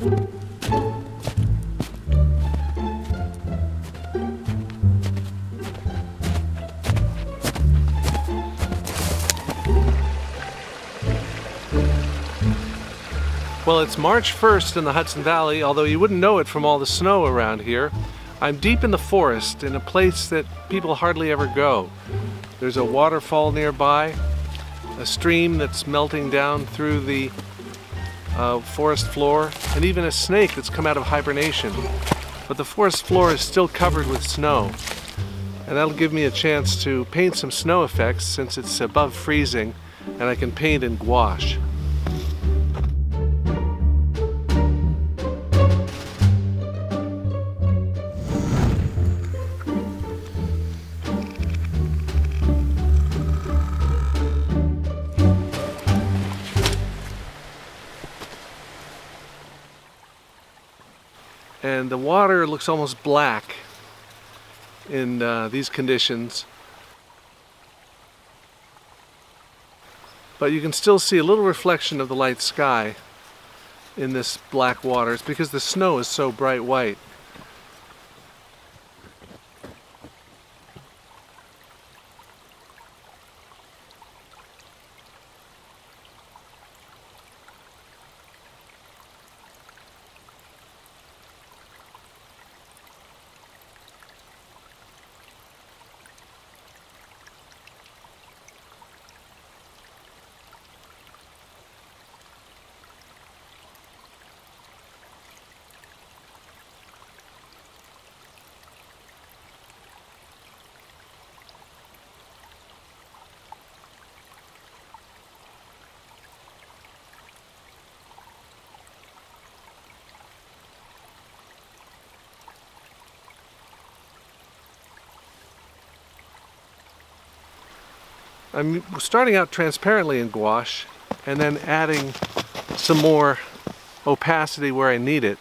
Well, it's March 1st in the Hudson Valley, although you wouldn't know it from all the snow around here. I'm deep in the forest in a place that people hardly ever go. There's a waterfall nearby, a stream that's melting down through the uh, forest floor, and even a snake that's come out of hibernation. But the forest floor is still covered with snow. And that'll give me a chance to paint some snow effects since it's above freezing and I can paint in gouache. And the water looks almost black in uh, these conditions. But you can still see a little reflection of the light sky in this black water. It's because the snow is so bright white. I'm starting out transparently in gouache and then adding some more opacity where I need it.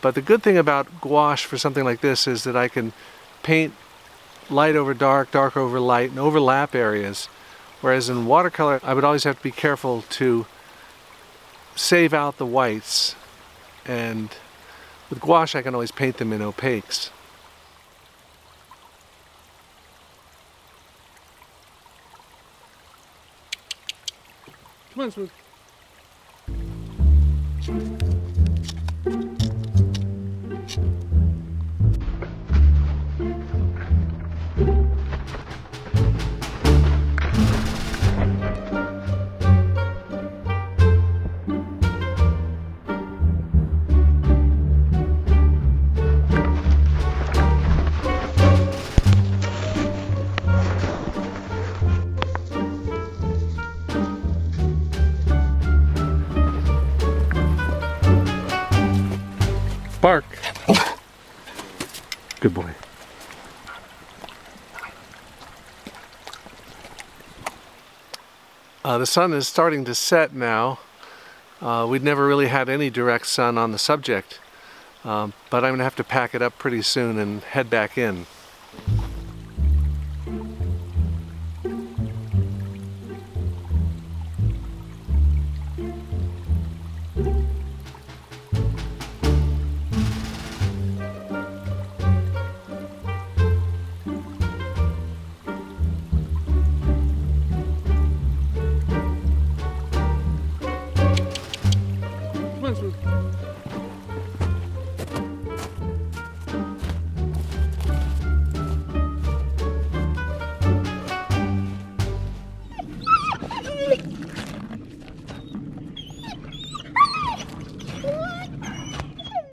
But the good thing about gouache for something like this is that I can paint light over dark, dark over light, and overlap areas. Whereas in watercolor, I would always have to be careful to save out the whites. And with gouache, I can always paint them in opaques. Come on, Smooth. Bark. Good boy. Uh, the sun is starting to set now. Uh, we'd never really had any direct sun on the subject, um, but I'm going to have to pack it up pretty soon and head back in. 조금만 줘.